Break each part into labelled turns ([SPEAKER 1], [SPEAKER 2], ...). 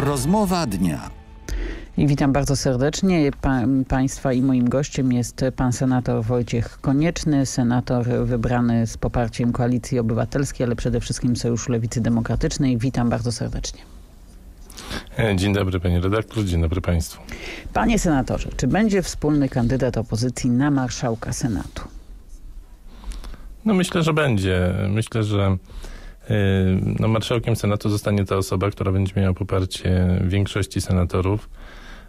[SPEAKER 1] Rozmowa dnia.
[SPEAKER 2] I witam bardzo serdecznie pa, Państwa i moim gościem jest pan senator Wojciech Konieczny, senator wybrany z poparciem Koalicji Obywatelskiej, ale przede wszystkim Sojuszu Lewicy Demokratycznej. Witam bardzo serdecznie.
[SPEAKER 3] E, dzień dobry panie redaktor, dzień dobry państwu.
[SPEAKER 2] Panie senatorze, czy będzie wspólny kandydat opozycji na marszałka Senatu?
[SPEAKER 3] No myślę, że będzie. Myślę, że no, marszałkiem Senatu zostanie ta osoba, która będzie miała poparcie większości senatorów,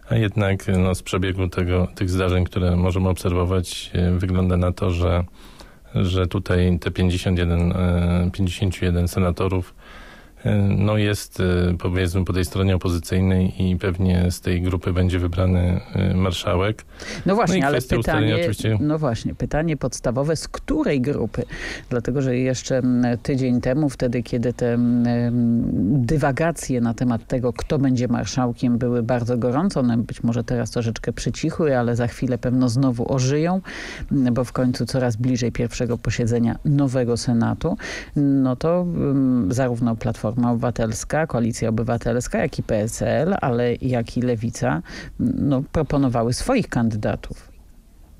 [SPEAKER 3] a jednak no, z przebiegu tego, tych zdarzeń, które możemy obserwować, yy, wygląda na to, że, że tutaj te 51, yy, 51 senatorów no jest powiedzmy po tej stronie opozycyjnej i pewnie z tej grupy będzie wybrany marszałek.
[SPEAKER 2] No właśnie, no ale pytanie, oczywiście... no właśnie, pytanie podstawowe, z której grupy? Dlatego, że jeszcze tydzień temu, wtedy kiedy te dywagacje na temat tego, kto będzie marszałkiem były bardzo gorące, one być może teraz troszeczkę przycichły, ale za chwilę pewno znowu ożyją, bo w końcu coraz bliżej pierwszego posiedzenia nowego Senatu, no to zarówno Platforma Platforma Obywatelska, Koalicja Obywatelska, jak i PSL, ale jak i Lewica no, proponowały swoich kandydatów.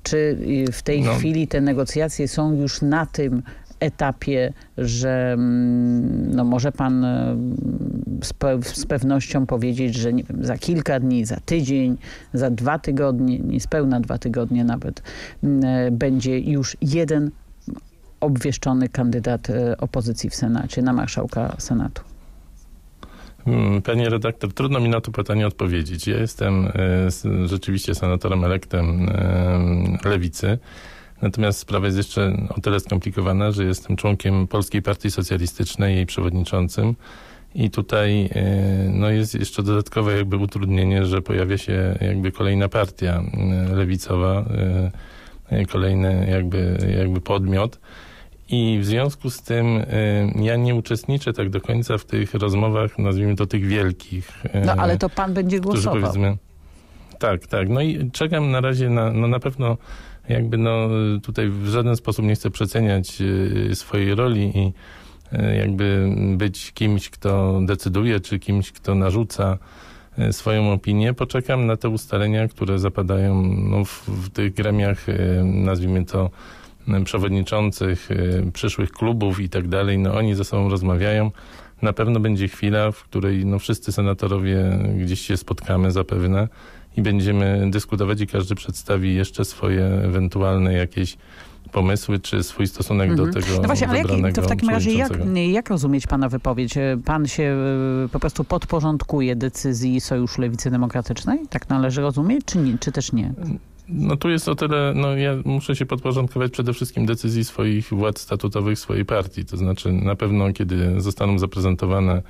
[SPEAKER 2] Czy w tej no. chwili te negocjacje są już na tym etapie, że mm, no może pan z, pe z, pewnością powiedzieć, że nie wiem, za kilka dni, za tydzień, za dwa tygodnie, niespełna dwa tygodnie nawet, będzie już jeden obwieszczony kandydat e, opozycji w Senacie na marszałka Senatu?
[SPEAKER 3] Hmm, panie redaktor, trudno mi na to pytanie odpowiedzieć. Ja jestem e, rzeczywiście senatorem elektem e, lewicy. Natomiast sprawa jest jeszcze o tyle skomplikowana, że jestem członkiem Polskiej Partii Socjalistycznej, jej przewodniczącym. I tutaj no jest jeszcze dodatkowe jakby utrudnienie, że pojawia się jakby kolejna partia lewicowa, kolejny jakby, jakby podmiot. I w związku z tym y, ja nie uczestniczę tak do końca w tych rozmowach, nazwijmy to tych wielkich.
[SPEAKER 2] Y, no ale to pan będzie głosował. Powiedzmy,
[SPEAKER 3] tak, tak. No i czekam na razie na, no na pewno jakby no tutaj w żaden sposób nie chcę przeceniać y, swojej roli i jakby być kimś, kto decyduje, czy kimś, kto narzuca swoją opinię. Poczekam na te ustalenia, które zapadają no, w, w tych gremiach, nazwijmy to przewodniczących y, przyszłych klubów i tak dalej, no oni ze sobą rozmawiają. Na pewno będzie chwila, w której no wszyscy senatorowie gdzieś się spotkamy zapewne i będziemy dyskutować i każdy przedstawi jeszcze swoje ewentualne jakieś pomysły, czy swój stosunek mhm. do tego
[SPEAKER 2] No właśnie, ale jak, to w takim razie jak, jak rozumieć pana wypowiedź? Pan się y, po prostu podporządkuje decyzji Sojuszu Lewicy Demokratycznej? Tak należy rozumieć, czy, nie, czy też nie?
[SPEAKER 3] No tu jest o tyle, no ja muszę się podporządkować przede wszystkim decyzji swoich władz statutowych swojej partii. To znaczy na pewno, kiedy zostaną zaprezentowane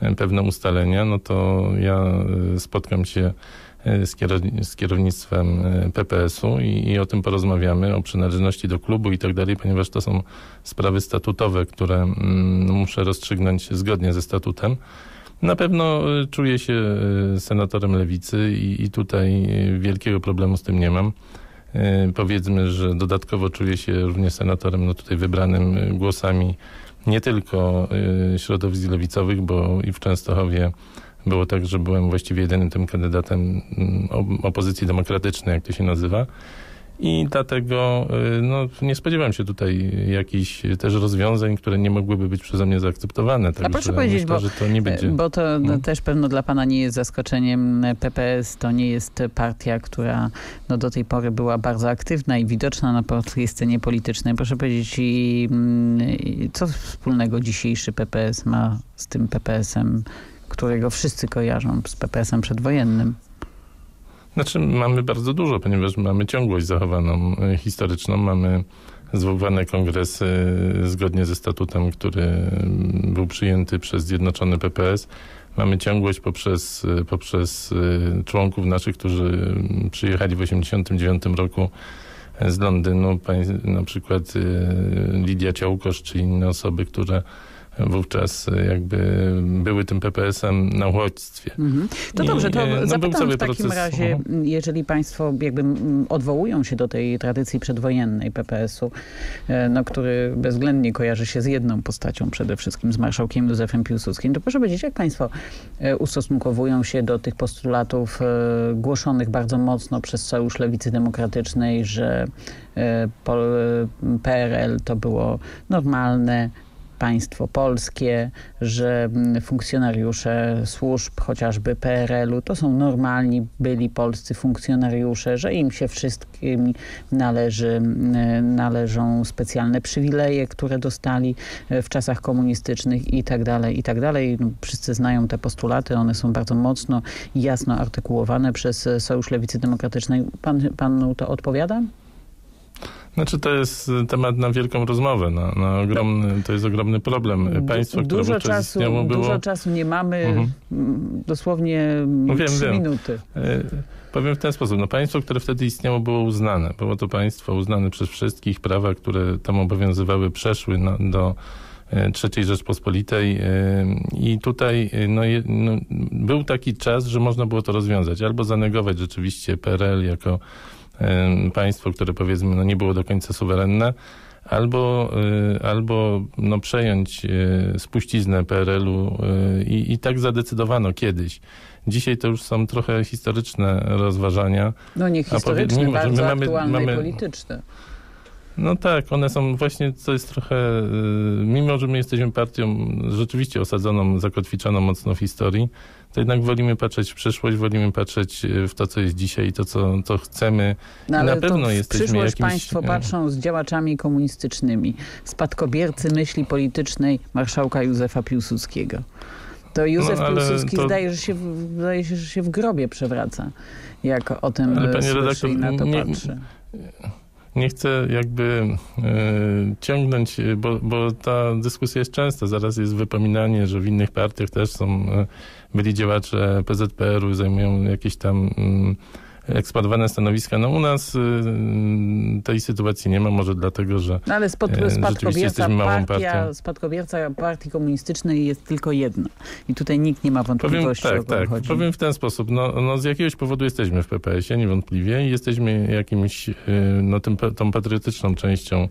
[SPEAKER 3] e, pewne ustalenia, no to ja e, spotkam się e, z, kierownictwem PPS-u i, i, o tym porozmawiamy, o przynależności do klubu i tak dalej, ponieważ to są sprawy statutowe, które mm, muszę rozstrzygnąć zgodnie ze statutem. Na pewno y, czuję się y, senatorem lewicy i, i tutaj y, wielkiego problemu z tym nie mam. Powiedzmy, że dodatkowo czuję się również senatorem no tutaj wybranym głosami nie tylko środowisk lewicowych, bo i w Częstochowie było tak, że byłem właściwie jedynym tym kandydatem mm, opozycji demokratycznej, jak to się nazywa i dlatego y, no, nie spodziewam się tutaj jakichś też rozwiązań, które nie mogłyby być przeze mnie zaakceptowane.
[SPEAKER 2] Tak A proszę powiedzieć, myślę, bo, że to nie będzie. Bo to no. też pewno dla pana nie jest zaskoczeniem. PPS to nie jest partia, która no, do tej pory była bardzo aktywna i widoczna na polskiej scenie politycznej. Proszę powiedzieć, i, i co wspólnego dzisiejszy PPS ma z tym PPS-em, którego wszyscy kojarzą z PPS-em przedwojennym?
[SPEAKER 3] Znaczy mamy bardzo dużo, ponieważ mamy ciągłość zachowaną e, historyczną, mamy zwoływane kongresy zgodnie ze statutem, który mm, był przyjęty przez Zjednoczony PPS. Mamy ciągłość poprzez, e, poprzez e, członków naszych, którzy mm, przyjechali w 1989 roku z Londynu, na przykład Lidia Ciałkosz czy inne osoby, które wówczas jakby były tym PPS-em na uchodźstwie.
[SPEAKER 2] Mhm. To dobrze, to
[SPEAKER 3] e, no,
[SPEAKER 2] zapytam w takim
[SPEAKER 3] proces-
[SPEAKER 2] razie, jeżeli państwo jakby odwołują się do tej tradycji przedwojennej PPS-u, e, no, który bezwzględnie kojarzy się z jedną postacią przede wszystkim, z marszałkiem Józefem Piłsudskim, to proszę powiedzieć, jak państwo e, ustosunkowują się do tych postulatów głoszonych bardzo mocno przez Sojusz Lewicy Demokratycznej, że PRL to było normalne, państwo polskie, że mm, funkcjonariusze służb, chociażby PRL-u, to są normalni, byli polscy funkcjonariusze, że im się wszystkim należy, mm, należą specjalne przywileje, które dostali e, w czasach komunistycznych i tak dalej, i tak dalej. No, Wszyscy znają te postulaty, one są bardzo mocno i jasno artykułowane przez e, Sojusz Lewicy Demokratycznej. Pan, panu to odpowiada?
[SPEAKER 3] Znaczy to jest temat na wielką rozmowę, na, na ogromny, to jest ogromny problem. Państwo, które
[SPEAKER 2] dużo czasu,
[SPEAKER 3] istniało, było...
[SPEAKER 2] dużo czasu nie mamy,
[SPEAKER 3] Mhm.
[SPEAKER 2] mm, dosłownie
[SPEAKER 3] No wiem,
[SPEAKER 2] trzy
[SPEAKER 3] wiem.
[SPEAKER 2] minuty.
[SPEAKER 3] E, Powiem w ten sposób. No, państwo, które wtedy istniało, było uznane. Było to państwo uznane przez wszystkich. Prawa, które tam obowiązywały, przeszły na, do e, III Rzeczpospolitej. e, I tutaj no, no, był taki czas, że można było to rozwiązać. Albo zanegować rzeczywiście PRL jako państwo, które powiedzmy no, nie było do końca suwerenne, albo, y, albo no, przejąć y, spuściznę PRL-u y, i, i tak zadecydowano kiedyś. Dzisiaj to już są trochę historyczne rozważania.
[SPEAKER 2] No nie historyczne,
[SPEAKER 3] mimo,
[SPEAKER 2] bardzo
[SPEAKER 3] my mamy-
[SPEAKER 2] aktualne i
[SPEAKER 3] mamy-
[SPEAKER 2] polityczne.
[SPEAKER 3] No tak, one są właśnie, to jest trochę, mimo że my jesteśmy partią rzeczywiście osadzoną, zakotwiczoną mocno w historii, to jednak wolimy patrzeć w przyszłość, wolimy patrzeć y, w to, co jest dzisiaj i to, co, co chcemy.
[SPEAKER 2] No, ale
[SPEAKER 3] na pewno
[SPEAKER 2] to
[SPEAKER 3] jesteśmy
[SPEAKER 2] przyszłość
[SPEAKER 3] jakimś,
[SPEAKER 2] państwo
[SPEAKER 3] e,
[SPEAKER 2] patrzą z działaczami komunistycznymi, spadkobiercy myśli politycznej marszałka Józefa Piłsudskiego. To Józef
[SPEAKER 3] No,
[SPEAKER 2] Piłsudski
[SPEAKER 3] to-
[SPEAKER 2] zdaje, że się, zdaje się, że się w grobie przewraca, jak o tym
[SPEAKER 3] Ale
[SPEAKER 2] e,
[SPEAKER 3] panie
[SPEAKER 2] słyszy
[SPEAKER 3] redaktor,
[SPEAKER 2] i na to
[SPEAKER 3] nie-
[SPEAKER 2] patrzy.
[SPEAKER 3] Nie chcę jakby e, ciągnąć, e, bo, bo ta dyskusja jest częsta. Zaraz jest wypominanie, że w innych partiach też są e, byli działacze PZPR-u, zajmują jakieś tam mm, eksponowane stanowiska. No u nas y, tej sytuacji nie ma, może dlatego, że
[SPEAKER 2] No ale spod,
[SPEAKER 3] rzeczywiście
[SPEAKER 2] spadkobierca,
[SPEAKER 3] jesteśmy małą
[SPEAKER 2] partia,
[SPEAKER 3] partią.
[SPEAKER 2] spadkobierca partii komunistycznej jest tylko jedna. I tutaj nikt nie ma
[SPEAKER 3] Powiem
[SPEAKER 2] wątpliwości, o
[SPEAKER 3] tak, tak.
[SPEAKER 2] chodzi.
[SPEAKER 3] Powiem w ten sposób. No, no z jakiegoś powodu jesteśmy w PPS-ie, niewątpliwie. Jesteśmy jakimś, y, no tym, tą patriotyczną częścią,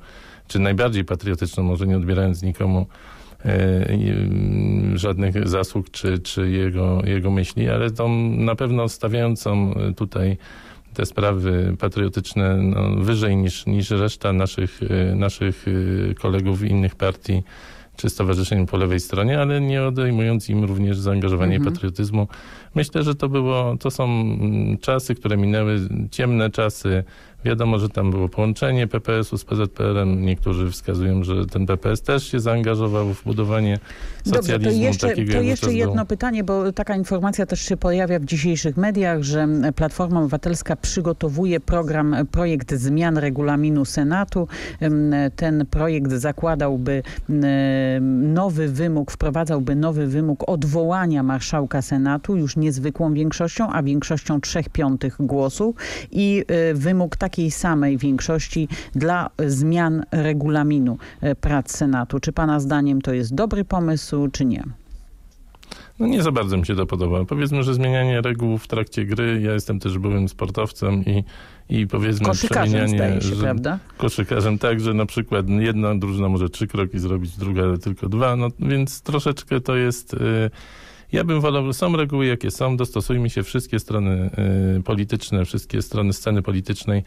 [SPEAKER 3] czy najbardziej patriotyczną, może nie odbierając nikomu y, y, żadnych zasług, czy, czy jego, jego myśli, ale tą na pewno stawiającą y, tutaj te sprawy patriotyczne no, wyżej niż, niż reszta naszych, y, naszych kolegów innych partii czy stowarzyszeń po lewej stronie, ale nie odejmując im również zaangażowania
[SPEAKER 2] Mhm.
[SPEAKER 3] i patriotyzmu. Myślę, że to było, to są mm, czasy, które minęły, ciemne czasy. Wiadomo, że tam było połączenie PPS-u z PZPR-em. Niektórzy wskazują, że ten PPS też się zaangażował w budowanie
[SPEAKER 2] Dobrze,
[SPEAKER 3] socjalizmu
[SPEAKER 2] to jeszcze,
[SPEAKER 3] takiego,
[SPEAKER 2] to jeszcze jedno
[SPEAKER 3] był.
[SPEAKER 2] pytanie, bo taka informacja też się pojawia w dzisiejszych mediach, że Platforma Obywatelska przygotowuje program, projekt zmian regulaminu Senatu. Ten projekt zakładałby nowy wymóg, wprowadzałby nowy wymóg odwołania marszałka Senatu już niezwykłą większością, a większością trzech piątych głosów i e, wymóg takiej samej większości dla zmian regulaminu e, prac Senatu. Czy pana zdaniem to jest dobry pomysł, czy nie?
[SPEAKER 3] No nie za bardzo mi się to podoba. Powiedzmy, że zmienianie reguł w trakcie gry, ja jestem też byłym sportowcem i, i powiedzmy
[SPEAKER 2] Koszykarzem
[SPEAKER 3] przemienianie...
[SPEAKER 2] się,
[SPEAKER 3] że-
[SPEAKER 2] prawda?
[SPEAKER 3] koszykarzem tak, że na przykład jedna drużyna może trzy kroki zrobić, druga tylko dwa, no więc troszeczkę to jest... y, Ja bym wolał, są reguły jakie są, dostosujmy się wszystkie strony y, polityczne, wszystkie strony sceny politycznej,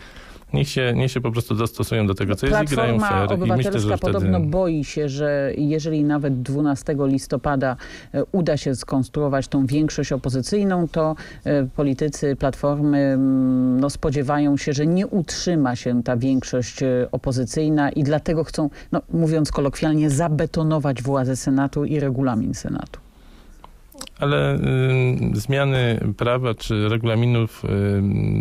[SPEAKER 3] niech się, niech się po prostu dostosują do tego, co jest i grają
[SPEAKER 2] Platforma
[SPEAKER 3] fair. I
[SPEAKER 2] Obywatelska
[SPEAKER 3] myślę, że wtedy...
[SPEAKER 2] podobno boi się, że jeżeli nawet 12 listopada e, uda się skonstruować tą większość opozycyjną, to e, politycy Platformy mm, no, spodziewają się, że nie utrzyma się ta większość e, opozycyjna i dlatego chcą, no, mówiąc kolokwialnie, zabetonować władzę Senatu i regulamin Senatu.
[SPEAKER 3] Ale y, zmiany prawa czy regulaminów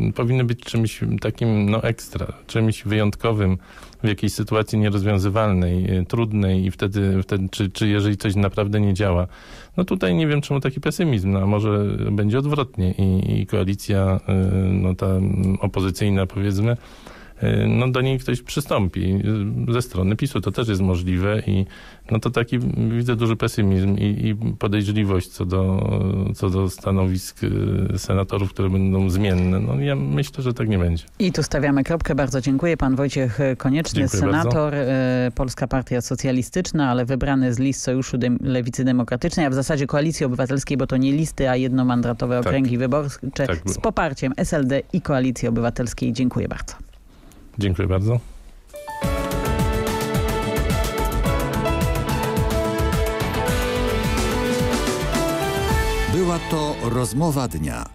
[SPEAKER 3] y, powinny być czymś takim no ekstra, czymś wyjątkowym w jakiejś sytuacji nierozwiązywalnej, y, trudnej i wtedy, wtedy czy, czy jeżeli coś naprawdę nie działa. No tutaj nie wiem czemu taki pesymizm, no, a może będzie odwrotnie i, i koalicja no ta mm, opozycyjna powiedzmy no, do niej ktoś przystąpi y, ze strony PiSu. To też jest możliwe i no to taki widzę duży pesymizm i, i podejrzliwość co do, co do stanowisk y, senatorów, które będą zmienne. No ja myślę, że tak nie będzie.
[SPEAKER 2] I tu stawiamy kropkę. Bardzo dziękuję. Pan Wojciech Konieczny,
[SPEAKER 3] Dziękuję
[SPEAKER 2] senator, e, Polska Partia Socjalistyczna, ale wybrany z list Sojuszu Dem Lewicy Demokratycznej, a w zasadzie Koalicji Obywatelskiej, bo to nie listy, a jednomandratowe
[SPEAKER 3] Tak.
[SPEAKER 2] okręgi wyborcze
[SPEAKER 3] Tak
[SPEAKER 2] z poparciem SLD i Koalicji Obywatelskiej. Dziękuję bardzo.
[SPEAKER 3] Dziękuję bardzo.
[SPEAKER 1] Była to rozmowa dnia.